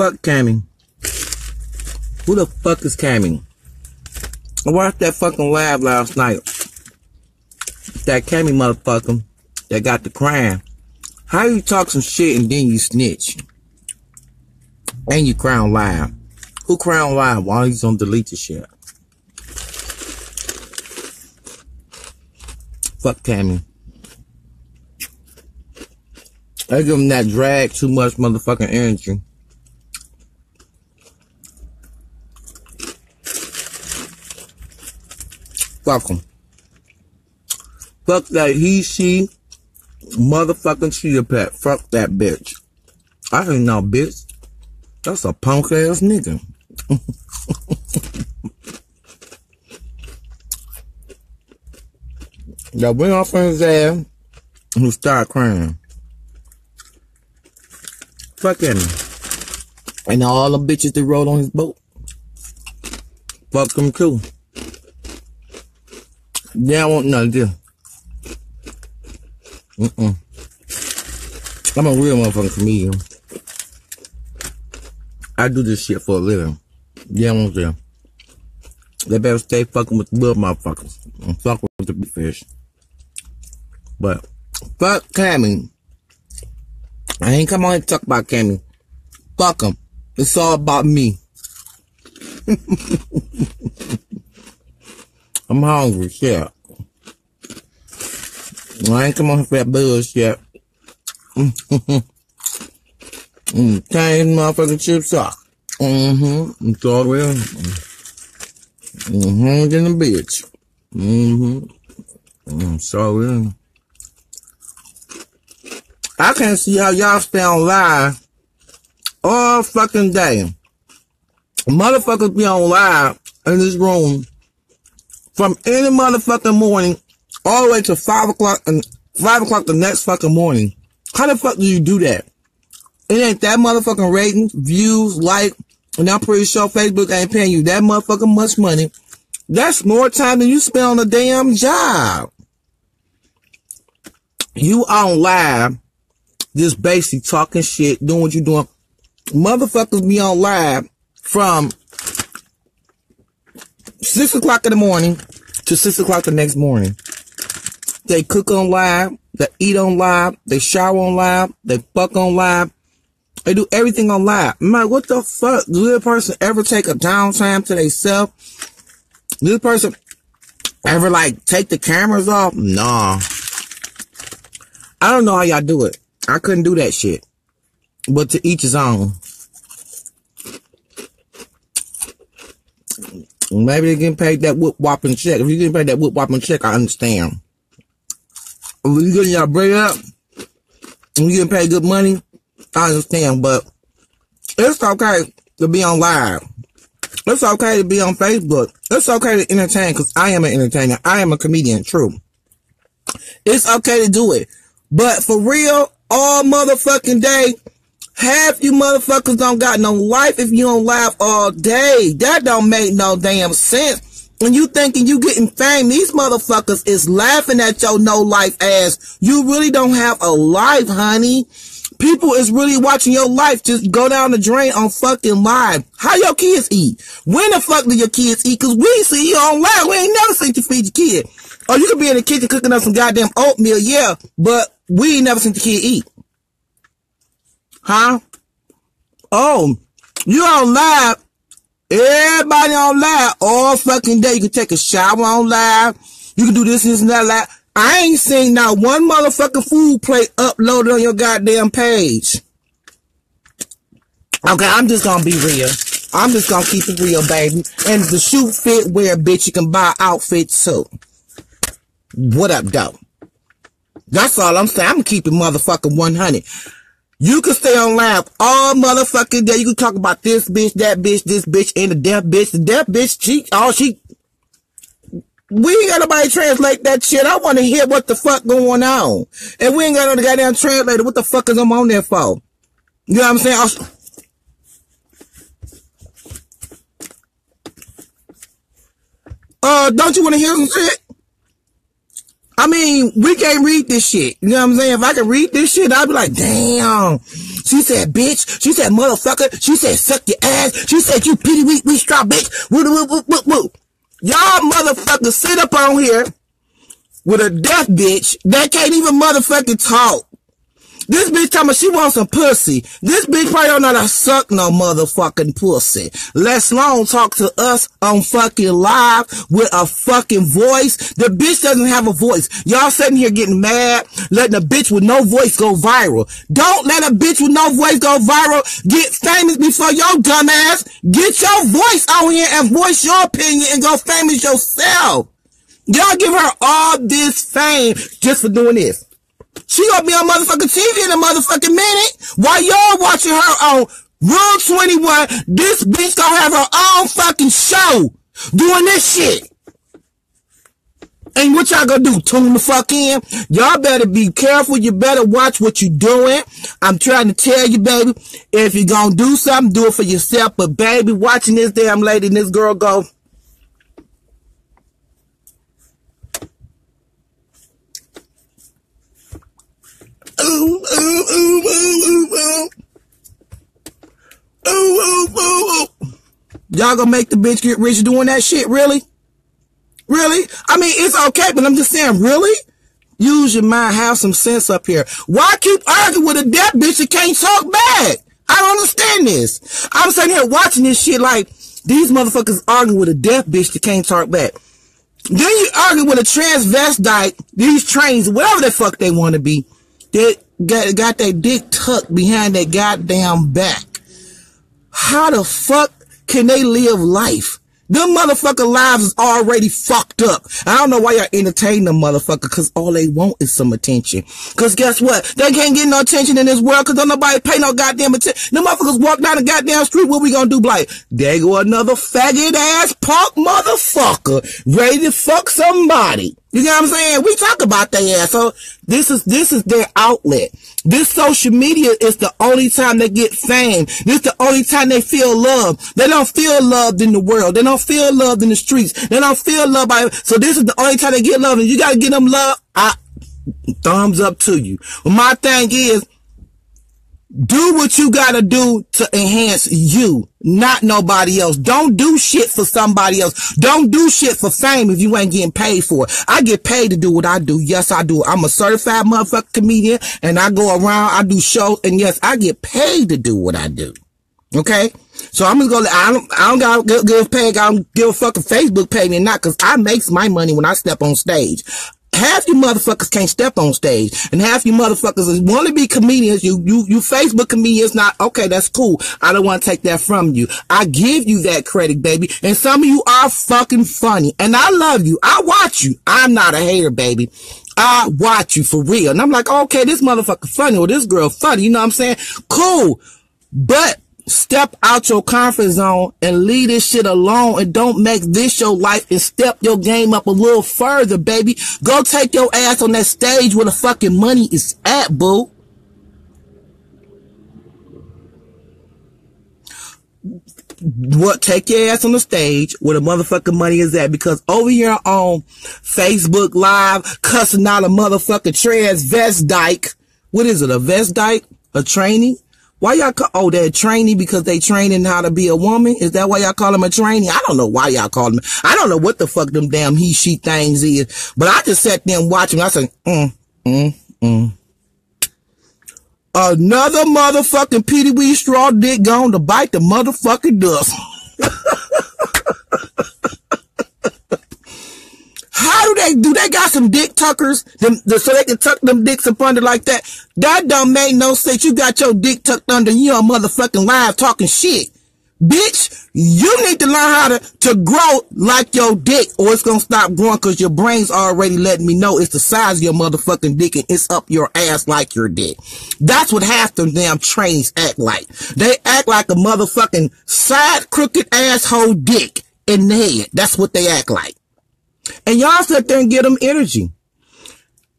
fuck Cammy? Who the fuck is Cammy? I watched that fucking live last night. That Cammy motherfucker that got the crime. How you talk some shit and then you snitch? And you crown live. Who crown live? Why you don't delete the shit? Fuck Cammy. I give him that drag too much motherfucking energy. Fuck him. Fuck that he, she, motherfucking cheetah pet. Fuck that bitch. I ain't no bitch. That's a punk ass nigga. that went off on his ass who started crying. Fuck him. And all the bitches that rode on his boat. Fuck them too. Yeah, I want of this. Mm-mm. I'm a real motherfucking comedian. I do this shit for a living. Yeah, I want them. They better stay fucking with the little motherfuckers. And fuck with the big fish. But, fuck Cammy. I ain't come on to talk about Cammy. Fuck him. It's all about me. I'm hungry, shit. I ain't come for that bullshit. mm, change motherfucking chips up. Mm-hmm. All real. Mm-hmm. Then the bitch. Mm-hmm. Mm, so real. I can't see how y'all stay on live all fucking day. Motherfuckers be on live in this room from any motherfucking morning all the way to five o'clock and five o'clock the next fucking morning. How the fuck do you do that? It ain't that motherfucking ratings, views, like, and I'm pretty sure Facebook ain't paying you that motherfucking much money. That's more time than you spend on a damn job. You on live, just basically talking shit, doing what you're doing. Motherfuckers be on live from six o'clock in the morning to six o'clock the next morning. They cook on live, they eat on live, they shower on live, they fuck on live. They do everything on live. I'm like, what the fuck? Does this person ever take a downtime to themselves? This person ever like take the cameras off? Nah. I don't know how y'all do it. I couldn't do that shit. But to each his own. Maybe they're getting paid that whoop whopping check. If you're getting paid that whoop whopping check, I understand. If you're getting y'all break up, and you're getting paid good money, I understand. But it's okay to be on live. It's okay to be on Facebook. It's okay to entertain because I am an entertainer. I am a comedian, true. It's okay to do it. But for real, all motherfucking day, half you motherfuckers don't got no life if you don't laugh all day. That don't make no damn sense. And you thinking you getting fame, these motherfuckers is laughing at your no life ass. You really don't have a life, honey. People is really watching your life just go down the drain on fucking live. How your kids eat? When the fuck do your kids eat? Cause we see you on live. We ain't never seen you feed your kid. Or you could be in the kitchen cooking up some goddamn oatmeal, yeah, but we ain't never seen the kid eat. Huh? Oh, you on live. Everybody on live all fucking day. You can take a shower on live. You can do this, this, and that live. I ain't seen not one motherfucking food plate uploaded on your goddamn page. Okay, I'm just gonna be real. I'm just gonna keep it real, baby. And the shoe fit wear, bitch, you can buy outfits too. What up, though? That's all I'm saying. I'm gonna keep it motherfucking 100. You can stay on live all motherfucking day. You can talk about this bitch, that bitch, this bitch, and the deaf bitch. The deaf bitch, she, all she, we ain't got nobody translate that shit. I want to hear what the fuck going on. And we ain't got no goddamn translator. What the fuck is I'm on there for? You know what I'm saying? Also, uh, don't you want to hear some shit? I mean, we can't read this shit. You know what I'm saying? If I could read this shit, I'd be like, damn. She said, bitch. She said, motherfucker. She said, suck your ass. She said, you pity weak, weak straw bitch. Woo, woo, woo, woo, woo. Y'all motherfuckers sit up on here with a deaf bitch that can't even motherfucking talk. This bitch talking about she wants some pussy. This bitch probably don't know how to suck no motherfucking pussy. Les Long talk to us on fucking live with a fucking voice. The bitch doesn't have a voice. Y'all sitting here getting mad, letting a bitch with no voice go viral. Don't let a bitch with no voice go viral. Get famous before your dumbass. Get your voice on here and voice your opinion and go famous yourself. Y'all give her all this fame just for doing this. She gonna be on motherfucking TV in a motherfucking minute. While y'all watching her on Room 21, this bitch gonna have her own fucking show doing this shit. And what y'all gonna do? Tune the fuck in? Y'all better be careful. You better watch what you doing. I'm trying to tell you, baby, if you gonna do something, do it for yourself. But baby, watching this damn lady and this girl go, ooh, ooh, ooh, ooh, ooh, ooh. Ooh, ooh, ooh, ooh. Y'all gonna make the bitch get rich doing that shit? Really? Really? I mean, it's okay, but I'm just saying, really? Use your mind, have some sense up here. Why keep arguing with a deaf bitch that can't talk back? I don't understand this. I'm sitting here watching this shit like these motherfuckers arguing with a deaf bitch that can't talk back. Then you argue with a transvestite, these trains, whatever the fuck they want to be. They got, got their dick tucked behind their goddamn back. How the fuck can they live life? Them motherfucker lives is already fucked up. I don't know why y'all entertain them motherfucker because all they want is some attention. Cause guess what? They can't get no attention in this world cause don't nobody pay no goddamn attention. Them motherfuckers walk down the goddamn street. What we gonna do? Like, there go another faggot ass punk motherfucker ready to fuck somebody. You know what I'm saying? We talk about that ass. So this is, this is their outlet. This social media is the only time they get fame. This is the only time they feel love. They don't feel loved in the world. They don't feel loved in the streets. They don't feel loved by, so this is the only time they get love and you gotta get them love. I, thumbs up to you. But my thing is, do what you gotta do to enhance you, not nobody else. Don't do shit for somebody else. Don't do shit for fame if you ain't getting paid for it. I get paid to do what I do. Yes, I do. I'm a certified motherfucker comedian and I go around, I do shows, and yes, I get paid to do what I do. Okay? So I'm gonna, I don't, I don't gotta give pay, I don't give a fucking Facebook pay me or not, cause I makes my money when I step on stage half you motherfuckers can't step on stage and half you motherfuckers want to be comedians. You, you, you Facebook comedians not, okay, that's cool. I don't want to take that from you. I give you that credit, baby. And some of you are fucking funny and I love you. I watch you. I'm not a hater, baby. I watch you for real. And I'm like, okay, this motherfucker funny or this girl funny. You know what I'm saying? Cool. But Step out your comfort zone and leave this shit alone and don't make this your life and step your game up a little further, baby. Go take your ass on that stage where the fucking money is at, boo. what take your ass on the stage where the motherfucking money is at because over here on Facebook Live cussing out a motherfucking transvestite. What is it? A vestite? A trainee? Why y'all call, oh, they're trainee because they training how to be a woman? Is that why y'all call them a trainee? I don't know why y'all call them. I don't know what the fuck them damn he, she things is, but I just sat there and watched. I said, mm, mm, mm. Another motherfucking Petey Wee straw dick gone to bite the motherfucking dust. How do they do? They got some dick tuckers, them, so they can tuck them dicks up under like that. That don't make no sense. You got your dick tucked under, you on motherfucking live talking shit. Bitch, you need to learn how to, to grow like your dick or it's gonna stop growing cause your brain's already letting me know it's the size of your motherfucking dick and it's up your ass like your dick. That's what half them damn trains act like. They act like a motherfucking side crooked asshole dick in the head. That's what they act like. And y'all sit there and give them energy.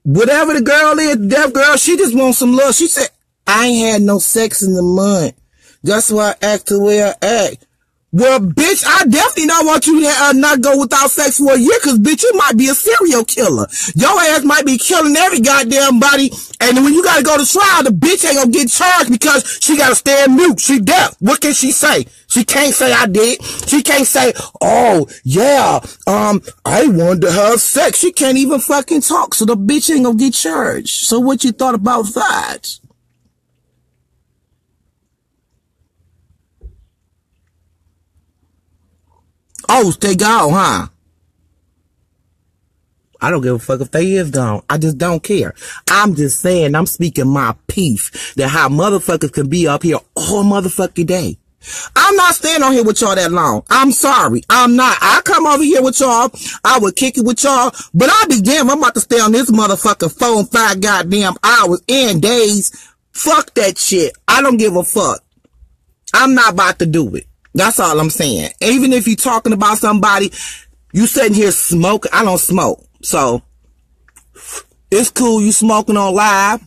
Whatever the girl is, deaf girl, she just wants some love. She said, I ain't had no sex in the month. That's why I act the way I act. Well, bitch, I definitely don't want you to uh, not go without sex for a year, cause bitch, you might be a serial killer. Your ass might be killing every goddamn body, and when you gotta go to trial, the bitch ain't gonna get charged because she gotta stay mute. She deaf. What can she say? She can't say I did. She can't say, oh, yeah, um, I wanted to have sex. She can't even fucking talk, so the bitch ain't gonna get charged. So what you thought about that? Oh, they gone, huh? I don't give a fuck if they is gone. I just don't care. I'm just saying, I'm speaking my piece that how motherfuckers can be up here all motherfucking day. I'm not staying on here with y'all that long. I'm sorry. I'm not. I come over here with y'all. I would kick it with y'all, but I be damn, I'm about to stay on this motherfucker phone five goddamn hours and days. Fuck that shit. I don't give a fuck. I'm not about to do it. That's all I'm saying. Even if you're talking about somebody, you sitting here smoking. I don't smoke. So it's cool you smoking on live.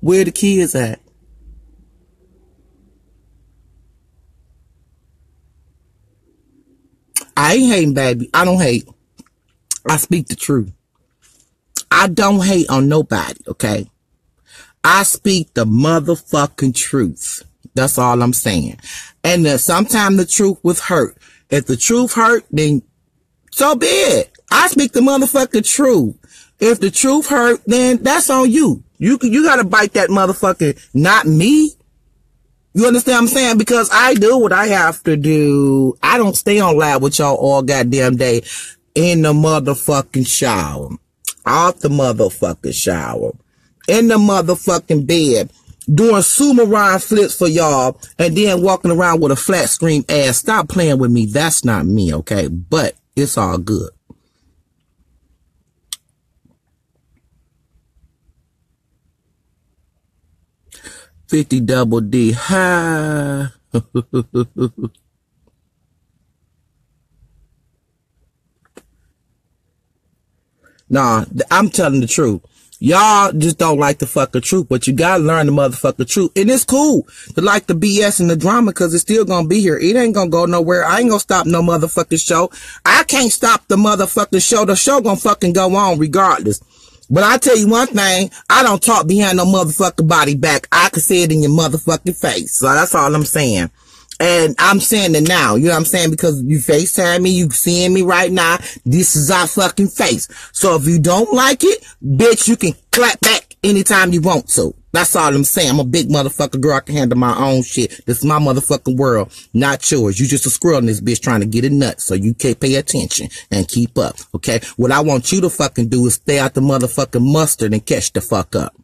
Where the kids at? I ain't hating, baby. I don't hate. I speak the truth. I don't hate on nobody, okay? I speak the motherfucking truth. That's all I'm saying. And uh, sometimes the truth was hurt. If the truth hurt, then so be it. I speak the motherfucking truth. If the truth hurt, then that's on you. You you gotta bite that motherfucker, not me. You understand what I'm saying? Because I do what I have to do. I don't stay on live with y'all all goddamn day in the motherfucking shower. Off the motherfucking shower. In the motherfucking bed doing sumo flips for y'all and then walking around with a flat screen ass. Stop playing with me. That's not me, okay? But it's all good. Fifty double D. Ha. nah, I'm telling the truth. Y'all just don't like the fucking truth, but you gotta learn the motherfucking truth. And it's cool to like the BS and the drama cause it's still gonna be here. It ain't gonna go nowhere. I ain't gonna stop no motherfucking show. I can't stop the motherfucking show. The show gonna fucking go on regardless. But I tell you one thing, I don't talk behind no motherfucking body back. I can see it in your motherfucking face. So that's all I'm saying. And I'm saying it now, you know what I'm saying? Because you FaceTime me, you seeing me right now. This is our fucking face. So if you don't like it, bitch, you can clap back anytime you want to. That's all I'm saying. I'm a big motherfucker girl. I can handle my own shit. This is my motherfucking world, not yours. You just a squirrel in this bitch trying to get a nut, so you can't pay attention and keep up. Okay? What I want you to fucking do is stay out the motherfucking mustard and catch the fuck up.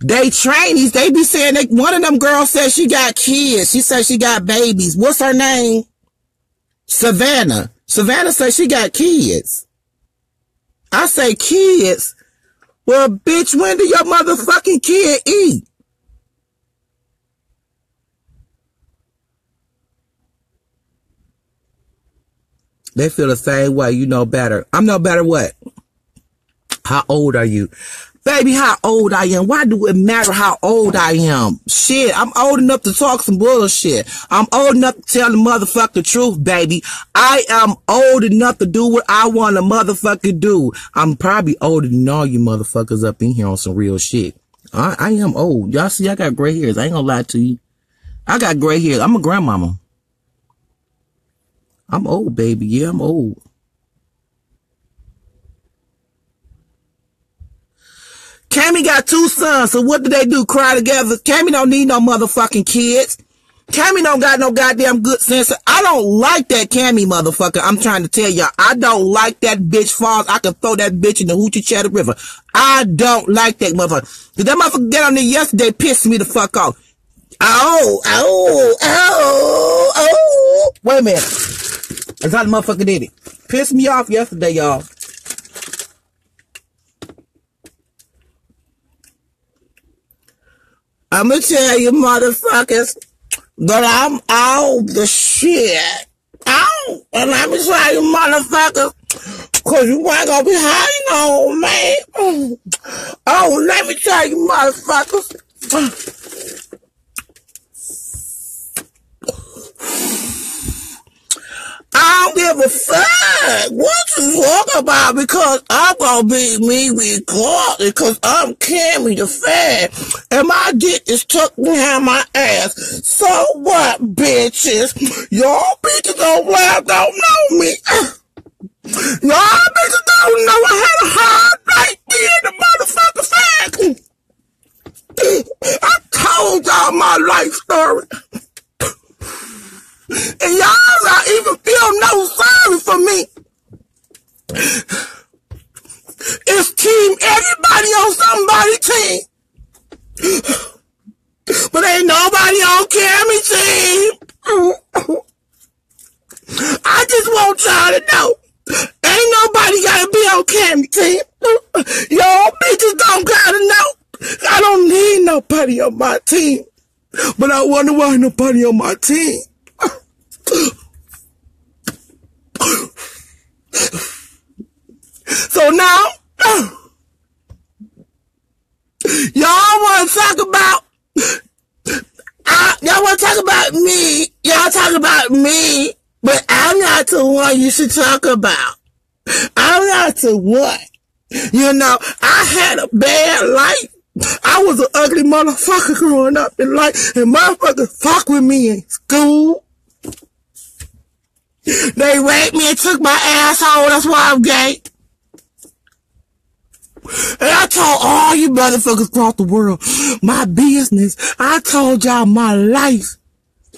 They trainees, they be saying that one of them girls says she got kids. She says she got babies. What's her name? Savannah. Savannah says she got kids. I say kids. Well, bitch, when do your motherfucking kid eat? They feel the same way. You know better. I'm no better what? How old are you? Baby, how old I am. Why do it matter how old I am? Shit, I'm old enough to talk some bullshit. I'm old enough to tell the motherfucker truth, baby. I am old enough to do what I want to motherfucker do. I'm probably older than all you motherfuckers up in here on some real shit. I, I am old. Y'all see, I got gray hairs. I ain't gonna lie to you. I got gray hairs. I'm a grandmama. I'm old, baby. Yeah, I'm old. Cammy got two sons, so what do they do? Cry together? Cammy don't need no motherfucking kids. Cammy don't got no goddamn good sense. I don't like that Cammy motherfucker. I'm trying to tell y'all. I don't like that bitch falls. I can throw that bitch in the Hoochie Chatter River. I don't like that motherfucker. Did that motherfucker get on there yesterday pissed me the fuck off. Oh, oh, oh, oh. Wait a minute. That's how the motherfucker did it. Pissed me off yesterday, y'all. I'm gonna tell you motherfuckers that I'm all the shit. Out. And I'm gonna tell you motherfuckers, Cause you ain't gonna be hiding on me. Oh, oh let me tell you, motherfuckers. I don't give a fuck what you talk about because I'm gonna be me regardless because I'm Cammy the Fat and my dick is tucked behind my ass. So what, bitches? Y'all bitches don't laugh, don't know me. Y'all bitches don't know I had a hard night being the motherfucker fat. I told y'all my life story. And y'all not even feel no sorry for me. It's team everybody on somebody's team. But ain't nobody on Cammy team. I just want y'all to know. Ain't nobody gotta be on Cammy team. Y'all bitches don't gotta know. I don't need nobody on my team. But I wonder why nobody on my team. So now, y'all want to talk about, y'all want to talk about me, y'all talk about me, but I'm not the one you should talk about. I'm not the one. You know, I had a bad life. I was an ugly motherfucker growing up in life, and motherfuckers fuck with me in school. They raped me and took my asshole. That's why I'm gay. And I told all you motherfuckers across the world my business. I told y'all my life.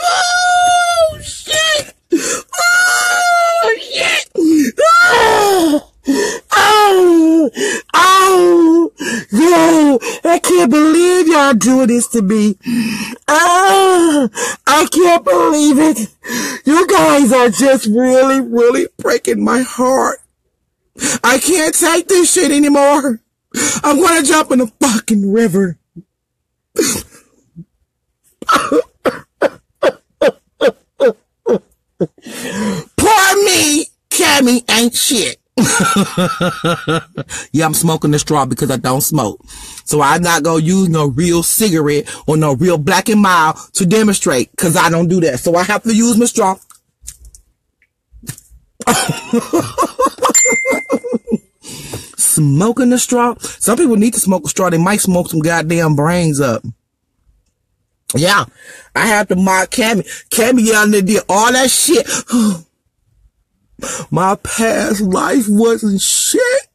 Oh, shit. Oh, shit. Oh, oh, oh, yo, I can't believe y'all doing this to me. Oh, I can't believe it. You guys are just really, really breaking my heart. I can't take this shit anymore. I'm gonna jump in the fucking river. Poor me, Cammy ain't shit. yeah, I'm smoking the straw because I don't smoke. So I'm not gonna use no real cigarette or no real black and mild to demonstrate because I don't do that. So I have to use my straw. Smoking the straw. Some people need to smoke a straw. They might smoke some goddamn brains up. Yeah, I have to mock Cammy. Cammy out there did all that shit. My past life wasn't shit.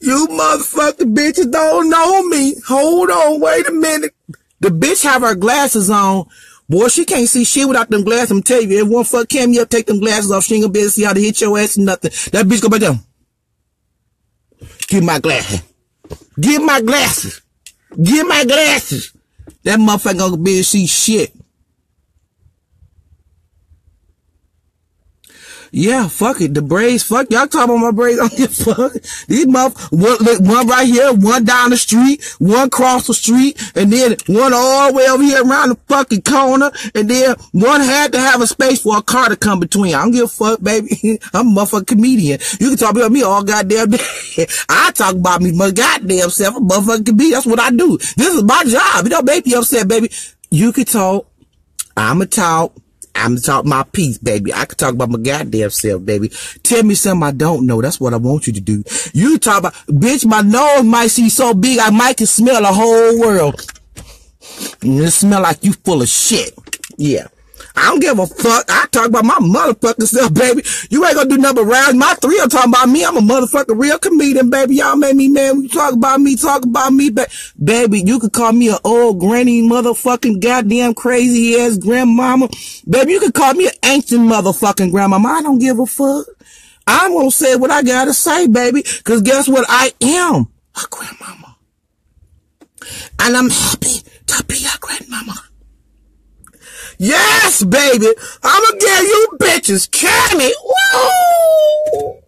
You motherfucking bitches don't know me. Hold on, wait a minute. The bitch have her glasses on. Boy, she can't see shit without them glasses. I'm telling you, if one fuck Cammy up, take them glasses off. She ain't gonna be able to see how to hit your ass and nothing. That bitch go back down. Give my glasses. Give my glasses. Give my glasses. That motherfucker gonna be able to see shit. Yeah, fuck it. The braids, fuck y'all talking about my braids. I a fuck. These motherfuckers, one, one right here, one down the street, one across the street, and then one all the way over here around the fucking corner, and then one had to have a space for a car to come between. I don't give a fuck, baby. I'm a motherfucking comedian. You can talk about me all goddamn day. I talk about me my goddamn self. a motherfucking comedian. That's what I do. This is my job. You don't make me upset, baby. You can talk. I'ma talk. I'm talk my piece, baby. I can talk about my goddamn self, baby. Tell me something I don't know. That's what I want you to do. You talk about, bitch, my nose might see so big I might can smell the whole world. And it smell like you full of shit. Yeah. I don't give a fuck. I talk about my motherfucking self, baby. You ain't gonna do nothing round my three are talking about me. I'm a motherfucking real comedian, baby. Y'all made me mad. You talk about me, talk about me, ba- baby. You could call me an old granny motherfucking goddamn crazy ass grandmama. Baby, you could call me an ancient motherfucking grandmama. I don't give a fuck. I'm gonna say what I gotta say, baby. Cause guess what? I am a grandmama. And I'm happy to be a grandmama. Yes, baby. I'ma give you bitches Cammy. Woo!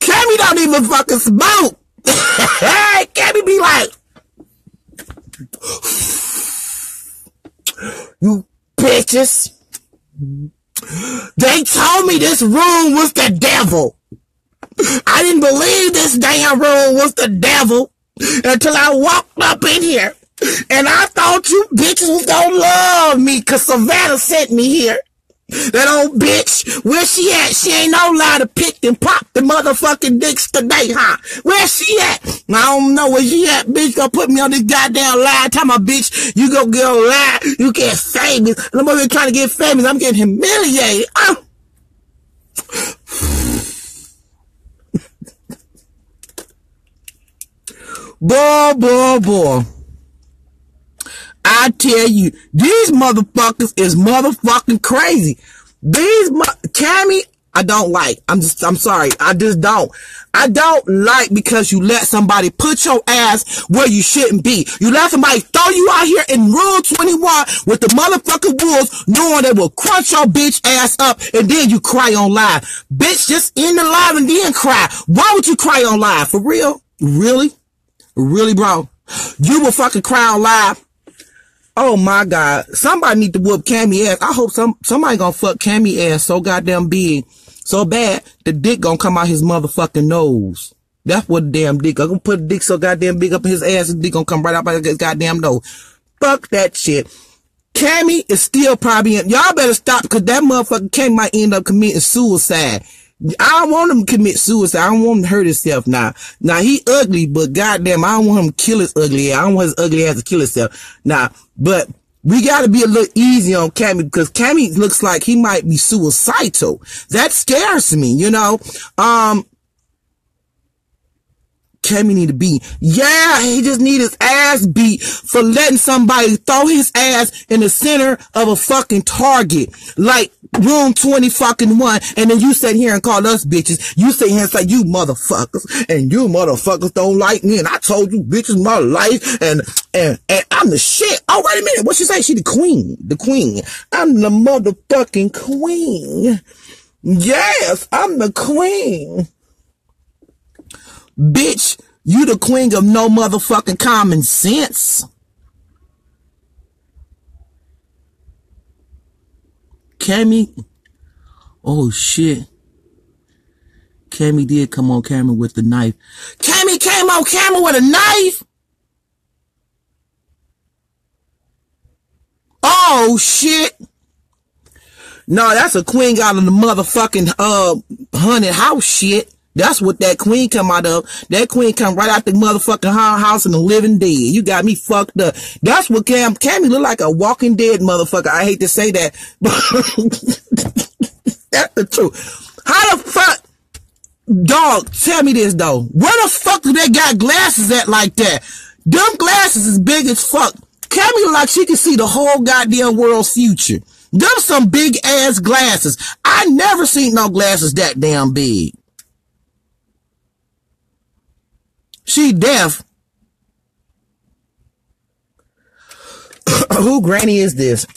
Cammy don't even fucking smoke. hey, Cammy be like, you bitches. They told me this room was the devil. I didn't believe this damn room was the devil until I walked up in here. And I thought you bitches was gonna love me cause Savannah sent me here. That old bitch, where she at? She ain't no lie to pick and pop the motherfucking dicks today, huh? Where she at? I don't know where she at, bitch. Gonna put me on this goddamn lie. Tell my bitch, you gonna get a lie. You get famous. And I'm over trying to get famous. I'm getting humiliated. Oh. boy, boy, boy. I tell you, these motherfuckers is motherfucking crazy. These, Cammy, I don't like. I'm just, I'm sorry. I just don't. I don't like because you let somebody put your ass where you shouldn't be. You let somebody throw you out here in Room 21 with the motherfucking wolves knowing they will crunch your bitch ass up and then you cry on live. Bitch, just end the live and then cry. Why would you cry on live? For real? Really? Really, bro? You will fucking cry on live Oh my God. Somebody need to whoop Cammy ass. I hope some, somebody gonna fuck Cammy ass so goddamn big, so bad, the dick gonna come out his motherfucking nose. That's what damn dick. I'm gonna put a dick so goddamn big up his ass, his dick gonna come right out by his goddamn nose. Fuck that shit. Cammy is still probably in, y'all better stop because that motherfucker Cammy might end up committing suicide. I don't want him to commit suicide. I don't want him to hurt himself now. Now he ugly, but goddamn, I don't want him to kill his ugly ass. I don't want his ugly ass to kill himself. Now, but we gotta be a little easy on Cammy because Cammy looks like he might be suicidal. That scares me, you know? Um, Cammy need to be. Yeah, he just need his ass beat for letting somebody throw his ass in the center of a fucking target. Like room 20 fucking one. And then you sit here and call us bitches. You sit here and say, you motherfuckers. And you motherfuckers don't like me. And I told you bitches my life. And, and, and I'm the shit. Oh, wait a minute. What she say? She the queen. The queen. I'm the motherfucking queen. Yes, I'm the queen. Bitch, you the queen of no motherfucking common sense. Cammy, oh shit. Cammy did come on camera with the knife. Cammy came on camera with a knife? Oh shit. No, that's a queen out of the motherfucking uh haunted house shit. That's what that queen come out of. That queen come right out the motherfucking house and the living dead. You got me fucked up. That's what Cam, Cammy look like a walking dead motherfucker. I hate to say that, but that's the truth. How the fuck, dog, tell me this though. Where the fuck do they got glasses at like that? Them glasses is big as fuck. Cammy like she can see the whole goddamn world's future. Them some big ass glasses. I never seen no glasses that damn big. She deaf. Who granny is this?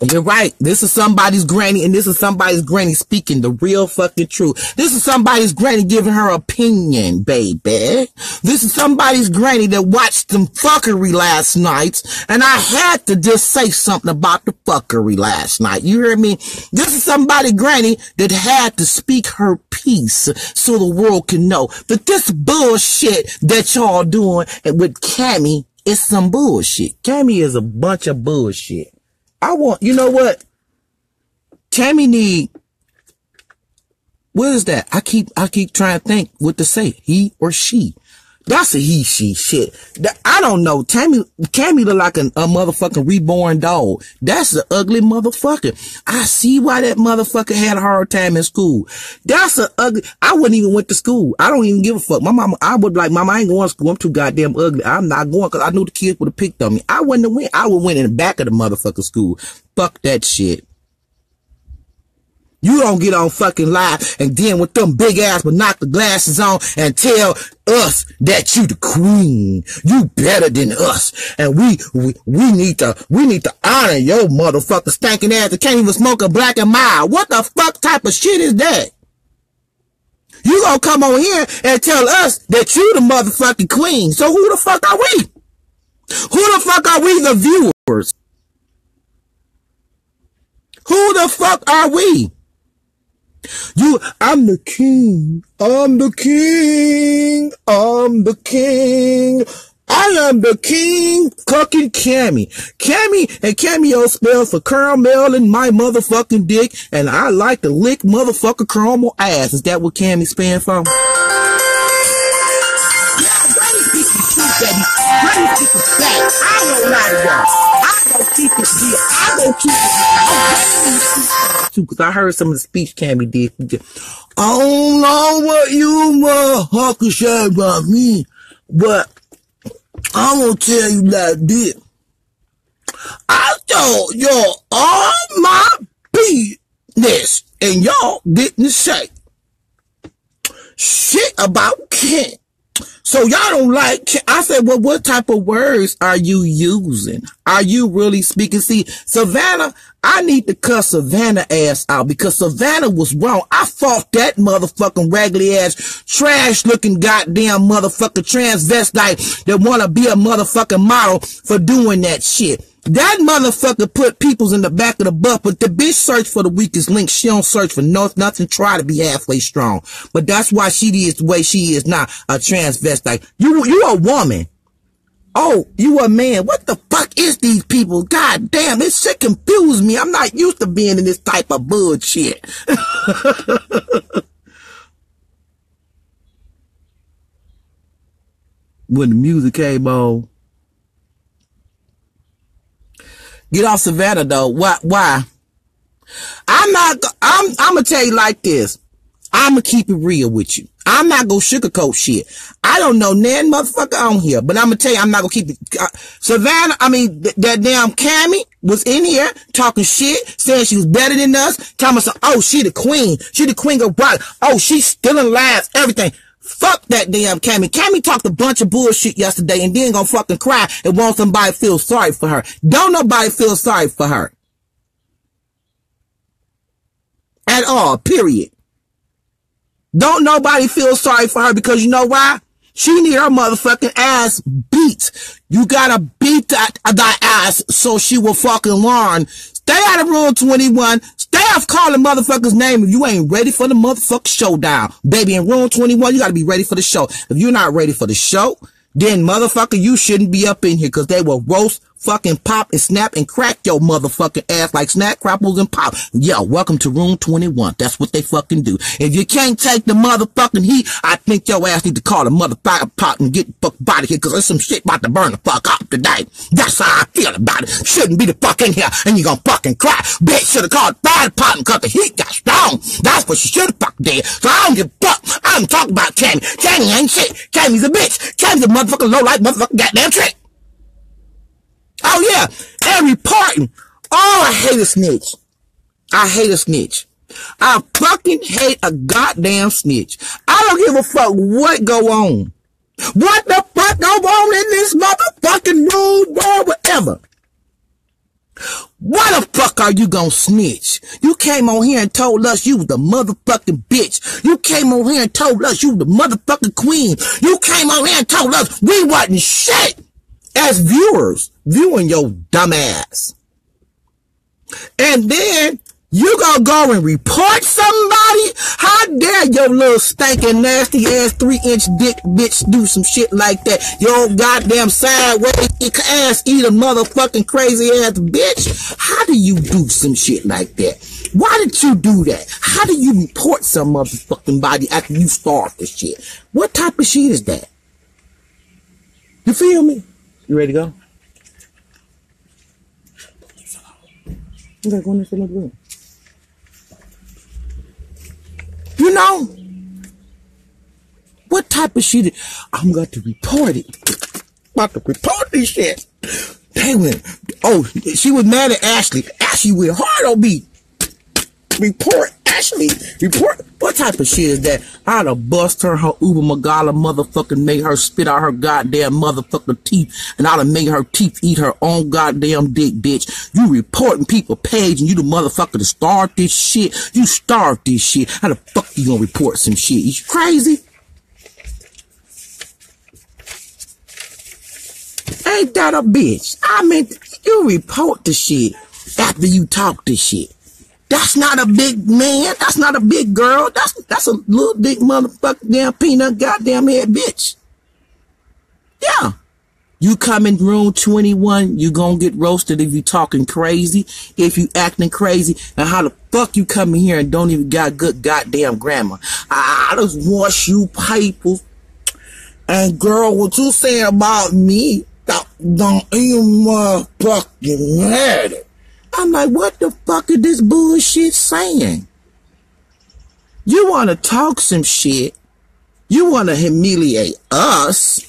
You're right. This is somebody's granny and this is somebody's granny speaking the real fucking truth. This is somebody's granny giving her opinion, baby. This is somebody's granny that watched some fuckery last night and I had to just say something about the fuckery last night. You hear me? This is somebody granny that had to speak her piece so the world can know that this bullshit that y'all doing with Cammy is some bullshit. Cammy is a bunch of bullshit. I want, you know what? Tammy need, what is that? I keep, I keep trying to think what to say. He or she. That's a he, she shit. I don't know. Tammy, Tammy look like a, a motherfucking reborn dog. That's an ugly motherfucker. I see why that motherfucker had a hard time in school. That's a ugly, I wouldn't even went to school. I don't even give a fuck. My mama, I would like, mama, I ain't going to school. I'm too goddamn ugly. I'm not going because I knew the kids would have picked on me. I wouldn't have went. I would went in the back of the motherfucking school. Fuck that shit. You don't get on fucking live and then with them big ass knock the glasses on and tell us that you the queen. You better than us. And we, we, we need to, we need to honor your motherfucker stinking ass that can't even smoke a black and mild. What the fuck type of shit is that? You gonna come on here and tell us that you the motherfucking queen. So who the fuck are we? Who the fuck are we the viewers? Who the fuck are we? You, I'm the king. I'm the king. I'm the king. I am the king cooking Cammy. Cammy and Cameo spells for caramel in my motherfucking dick, and I like to lick motherfucker caramel ass. Is that what Cammy spelling for? baby. People back. I don't lie to y'all. I it. Too, because I heard some of the speech Cammy did. I don't know what you motherfuckers say about me, but I'm gonna tell you like this. I told y'all all my business, and y'all didn't say shit about Ken. So y'all don't like, I said, well, what type of words are you using? Are you really speaking? See, Savannah, I need to cuss Savannah ass out because Savannah was wrong. I fought that motherfucking raggedy ass, trash looking goddamn motherfucker transvestite that want to be a motherfucking model for doing that shit. That motherfucker put peoples in the back of the bus, but the bitch search for the weakest link. She don't search for no, nothing, try to be halfway strong. But that's why she is the way she is now, a transvestite. You, you a woman. Oh, you a man. What the fuck is these people? God damn, this shit confused me. I'm not used to being in this type of bullshit. when the music came on, Get off Savannah though. Why? Why? I'm not, I'm, I'm gonna tell you like this. I'm gonna keep it real with you. I'm not gonna sugarcoat shit. I don't know nan motherfucker on here, but I'm gonna tell you, I'm not gonna keep it. Uh, Savannah, I mean, th- that damn Cammy was in here talking shit, saying she was better than us, us, oh, she the queen. She the queen of rock. Oh, she's stealing lives, everything. Fuck that damn Cammy. Cammy talked a bunch of bullshit yesterday and then gonna fucking cry and want somebody feel sorry for her. Don't nobody feel sorry for her. At all, period. Don't nobody feel sorry for her because you know why? She need her motherfucking ass beat. You gotta beat that, that ass so she will fucking learn. Stay out of room 21. Stay off calling motherfuckers name if you ain't ready for the motherfucking showdown. Baby, in room 21, you gotta be ready for the show. If you're not ready for the show, then motherfucker, you shouldn't be up in here because they will roast fucking pop and snap and crack your motherfucking ass like snack crapples and pop. Yo, welcome to room 21. That's what they fucking do. If you can't take the motherfucking heat, I think your ass need to call the motherfucking pop and get the fuck out of here because there's some shit about to burn the fuck up today. That's how I feel about it. Shouldn't be the fuck in here and you gonna fucking cry. Bitch should have called fire department because the heat got strong. That's what she should have fucking did. So I don't give a fuck. I'm talking about Cammy. Cammy ain't shit. Cammy's a bitch. Cammy's a motherfucking low life motherfucking goddamn trick. Oh yeah, every parting. Oh, I hate a snitch. I hate a snitch. I fucking hate a goddamn snitch. I don't give a fuck what go on. What the fuck go on in this motherfucking news world, whatever. Why the fuck are you gonna snitch? You came on here and told us you was the motherfucking bitch. You came on here and told us you was the motherfucking queen. You came on here and told us we wasn't shit as viewers viewing your dumb ass. And then you gonna go and report somebody? How dare your little stinking nasty ass three inch dick bitch do some shit like that? Your goddamn sideways ass eat a motherfucking crazy ass bitch. How do you do some shit like that? Why did you do that? How do you report some motherfucking body after you start the shit? What type of shit is that? You feel me? You ready to go? Okay, go in there, room. You know, what type of shit? I'm going to report it. About to report this shit. They went, oh, she was mad at Ashley. Ashley went hard on me. Report Ashley, report. What type of shit is that? I'd have bust her, her Uber Magala motherfucking made her spit out her goddamn motherfucking teeth, and I'd have made her teeth eat her own goddamn dick, bitch. You reporting people page, and you the motherfucker to start this shit. You start this shit. How the fuck you gonna report some shit? You crazy? Ain't that a bitch? I mean, you report the shit after you talk the shit. That's not a big man. That's not a big girl. That's that's a little big motherfucker damn peanut goddamn head bitch. Yeah. You come in room 21, you gonna get roasted if you talking crazy, if you acting crazy, and how the fuck you come in here and don't even got good goddamn grammar. I, I just want you people. And girl, what you saying about me, don't even motherfucking matter. I'm like, what the fuck is this bullshit saying? You wanna talk some shit. You wanna humiliate us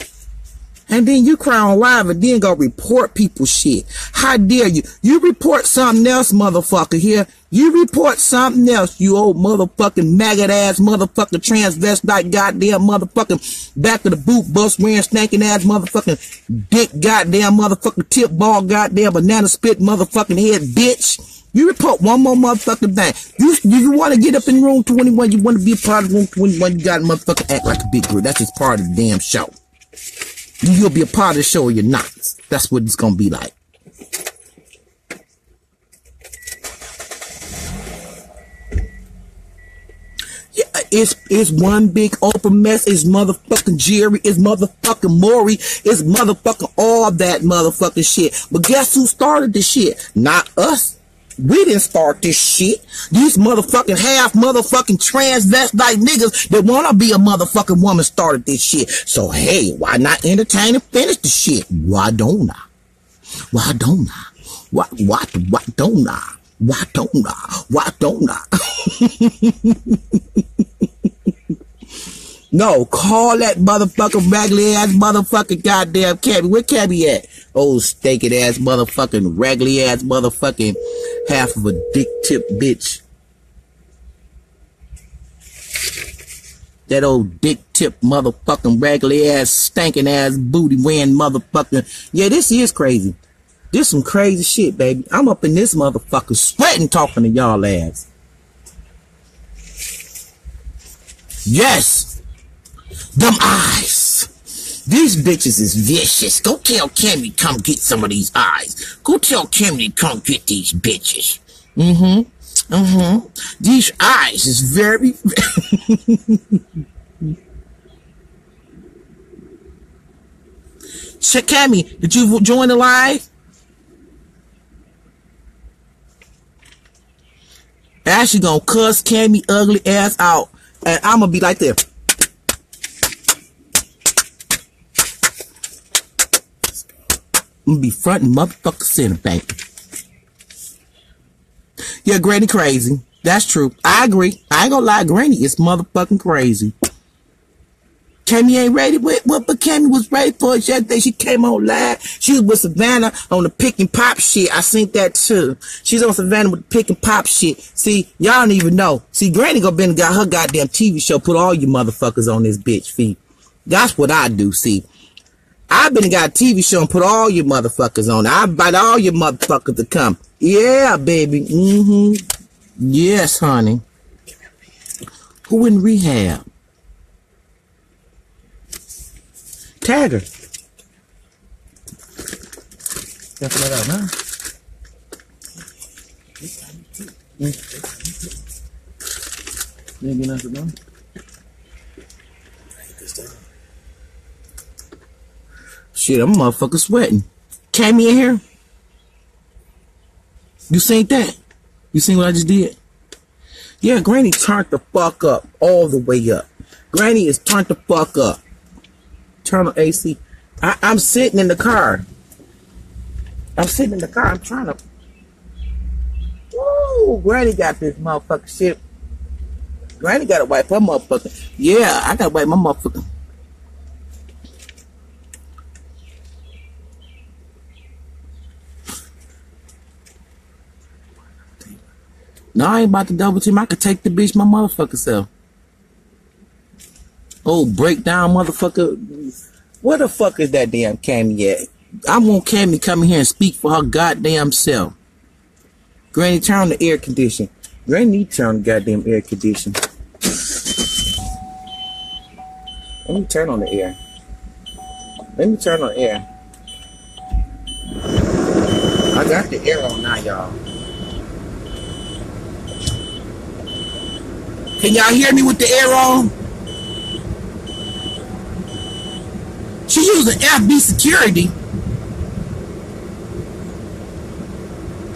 and then you cry on live and then go report people shit. How dare you? You report something else, motherfucker, here. You report something else, you old motherfucking maggot ass motherfucking transvestite goddamn motherfucking back of the boot bus wearing stinking ass motherfucking dick goddamn motherfucking tip ball goddamn banana spit motherfucking head bitch. You report one more motherfucking thing. You you want to get up in room 21, you want to be a part of room 21, you got to motherfucking act like a big girl. That's just part of the damn show. You'll be a part of the show or you're not. That's what it's gonna be like. Yeah, it's it's one big open mess. It's motherfucking Jerry. It's motherfucking Maury. It's motherfucking all that motherfucking shit. But guess who started the shit? Not us. We didn't start this shit. These motherfucking half motherfucking transvestite niggas that wanna be a motherfucking woman started this shit. So hey, why not entertain and finish the shit? Why don't I? Why don't I? Why why why don't I? Why don't I? Why don't I? No, call that motherfucker raggedy ass motherfucking goddamn cabby. Where cabby at? Old stinking ass motherfucking raggedy ass motherfucking half of a dick tip bitch. That old dick tip motherfucking raggedy ass stinking ass booty wearing motherfucking. Yeah, this is crazy. This some crazy shit, baby. I'm up in this motherfucker sweating talking to y'all ass. Yes. Them eyes. These bitches is vicious. Go tell Cammy come get some of these eyes. Go tell Cammy come get these bitches. Mm-hmm. Mm-hmm. These eyes is very... Check Cammy, did you join the live? Ashley gonna cuss Cammy ugly ass out. And I'm gonna be like this. I'm gonna be front and motherfucker center, baby. Yeah, Granny crazy. That's true. I agree. I ain't gonna lie, Granny is motherfucking crazy. Cammy ain't ready with what, but Cammy was ready for it yesterday. She came on live. She was with Savannah on the pick and pop shit. I seen that too. She's on Savannah with the pick and pop shit. See, y'all don't even know. See, Granny gonna been got her goddamn TV show. Put all you motherfuckers on this bitch feet. That's what I do. See, I've been got a TV show and put all your motherfuckers on. I invite all your motherfuckers to come. Yeah, baby. Mm-hmm. Yes, honey. Who in rehab? Tagger. That's what I know. Get nothing done? Shit, I'm motherfucker sweating. Came in here. You seen that? You seen what I just did? Yeah, Granny turned the fuck up. All the way up. Granny is turned the fuck up. Turn on AC. I, I'm sitting in the car. I'm sitting in the car. I'm trying to. Woo! Granny got this motherfucker shit. Granny got to wipe her motherfucker. Yeah, I got to wipe my motherfucker. No, I ain't about to double team. I could take the bitch my motherfucker self. Oh, breakdown motherfucker. Where the fuck is that damn Cammy at? I want Cammy come here and speak for her goddamn self. Granny, turn on the air condition. Granny need turn on the goddamn air condition. Let me turn on the air. Let me turn on the air. I got the air on now, y'all. Can y'all hear me with the air on? She using FB security.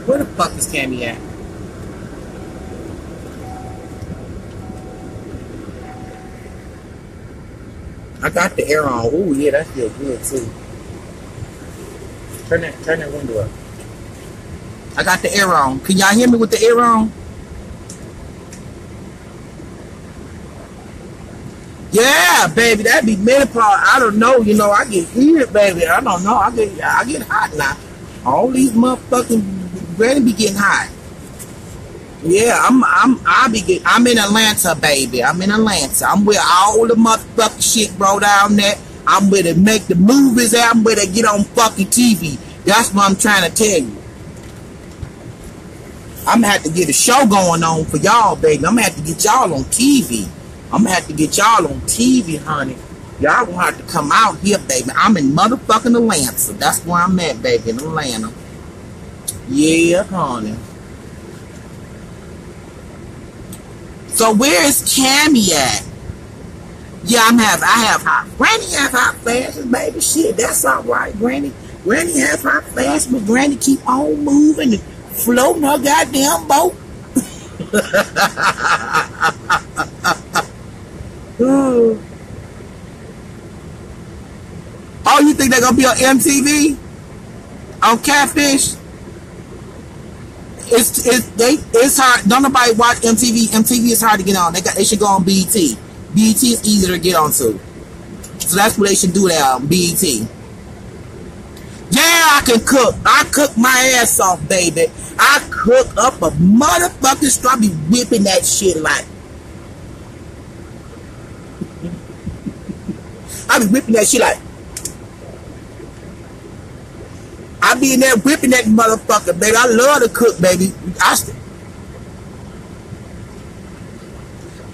Where the fuck is Cammy at? I got the air on. Ooh, yeah, that feels good too. Turn that turn that window up. I got the air on. Can y'all hear me with the air on? Yeah, baby, that'd be menopause. I don't know, you know, I get heated, baby. I don't know. I get I get hot now. All these motherfucking granny be getting hot. Yeah, I'm I'm I be get, I'm in Atlanta, baby. I'm in Atlanta. I'm with all the motherfucking shit, bro, down there. I'm with to make the movies. I'm with to get on fucking TV. That's what I'm trying to tell you. I'm gonna have to get a show going on for y'all, baby. I'm gonna have to get y'all on TV. I'm gonna have to get y'all on TV, honey. Y'all gonna have to come out here, baby. I'm in motherfucking Atlanta. That's where I'm at, baby, in Atlanta. Yeah, honey. So where is Cammy at? Yeah, I'm have I have hot. Granny have hot flashes, baby. Shit, that's all right, Granny. Granny has hot flashes, but Granny keep on moving and floating her goddamn boat. oh, you think they're gonna be on MTV? On Catfish? it's it's they it's hard. Don't nobody watch MTV. MTV is hard to get on. They got they should go on BET. BET is easier to get onto. So that's what they should do on BET. Yeah, I can cook. I cook my ass off, baby. I cook up a motherfucking straw. I be whipping that shit like. I be whipping that shit like. I be in there whipping that motherfucker, baby. I love to cook, baby. I,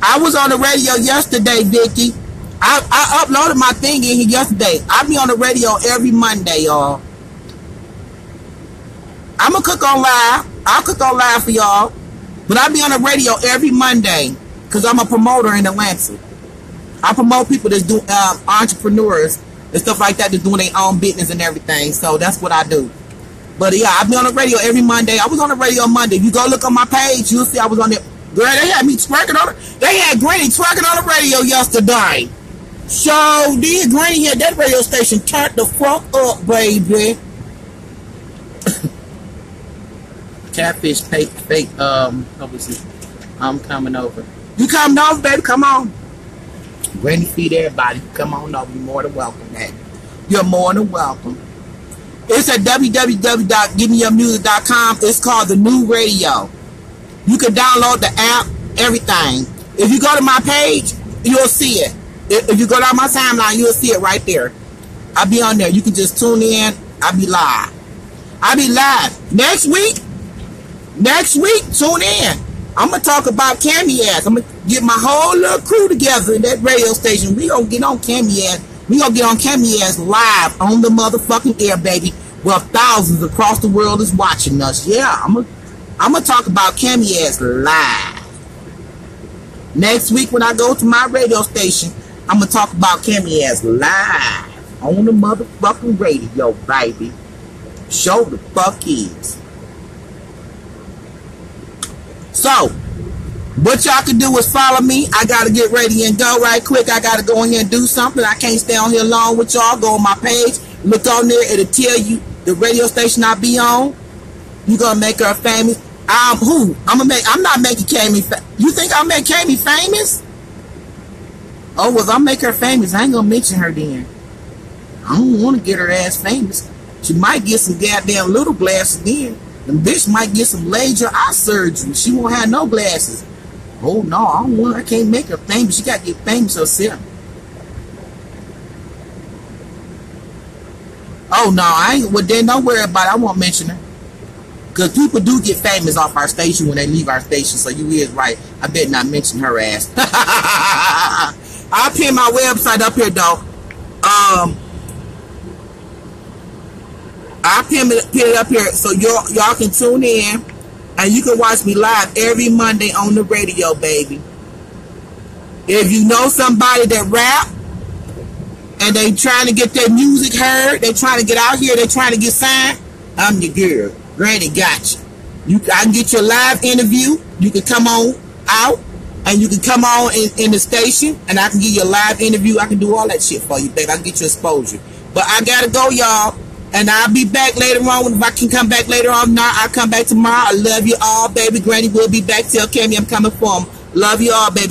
I was on the radio yesterday, Vicky. I, I uploaded my thing in here yesterday. I be on the radio every Monday, y'all. I'm gonna cook on live. I'll cook on live for y'all. But I be on the radio every Monday because I'm a promoter in Atlanta. I promote people that's do um, entrepreneurs and stuff like that. They're doing their own business and everything. So that's what I do. But yeah, I've been on the radio every Monday. I was on the radio Monday. You go look on my page, you'll see I was on there. Girl, they had me twerking on it. They had Granny twerking on the radio yesterday. So did Granny at that radio station turned the fuck up, baby. Catfish fake fake um. I'm coming over. You coming over, baby? Come on. Granny feed everybody. Come on over. You're more than welcome, man. You're more than welcome. It's at www.givemeyourmusic.com. It's called the New Radio. You can download the app, everything. If you go to my page, you'll see it. If you go down my timeline, you'll see it right there. I'll be on there. You can just tune in. I'll be live. I'll be live. Next week, next week, tune in. I'm gonna talk about Cammy ass. I'm gonna get my whole little crew together in that radio station. We gonna get on Cammy ass. We gonna get on Cammy ass live on the motherfucking air, baby. Well, thousands across the world is watching us. Yeah, I'm gonna I'm gonna talk about Cammy ass live. Next week when I go to my radio station, I'm gonna talk about Cammy ass live on the motherfucking radio, baby. Show the fuck is. So, what y'all can do is follow me. I gotta get ready and go right quick. I gotta go in here and do something. I can't stay on here long with y'all. Go on my page, look on there. It'll tell you the radio station I be on. You gonna make her famous? Um, who? I'm gonna make. I'm not making Cammy. Fa- you think I'll make Cammy famous? Oh, well, if I make her famous, I ain't gonna mention her then. I don't want to get her ass famous. She might get some goddamn little glasses then. The bitch might get some laser eye surgery. She won't have no glasses. Oh no, I don't. I can't make her famous. She got to get famous herself. Oh no, I ain't. Well, then don't worry about it. I won't mention her. Cause people do get famous off our station when they leave our station. So you is right. I better not mention her ass. I'll pin my website up here though. Um, I'll pin it, pin it up here so y'all y'all can tune in and you can watch me live every Monday on the radio, baby. If you know somebody that rap and they trying to get their music heard, they trying to get out here, they trying to get signed, I'm your girl. Granny got you. You I can get your live interview. You can come on out and you can come on in, in the station and I can give you a live interview. I can do all that shit for you, babe. I can get you exposure. But I gotta go, y'all. And I'll be back later on. If I can come back later on, not I'll come back tomorrow. I love you all, baby. Granny will be back. Tell Cammy I'm coming for him. Love you all, baby.